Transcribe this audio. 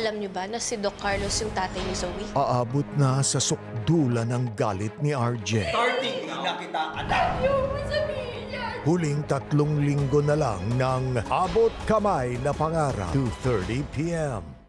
Alam niyo ba na si Doc Carlos yung tatay ni Zoe? Aabot na sa sukdulan ng galit ni RJ. Starting na kita anak. Huling tatlong linggo na lang ng Abot Kamay na Pangarap, 2.30pm.